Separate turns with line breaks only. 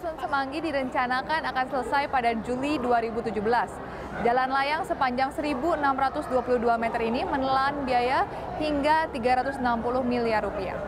Dusun Semanggi direncanakan akan selesai pada Juli 2017. Jalan layang sepanjang 1.622 meter ini menelan biaya hingga 360 miliar rupiah.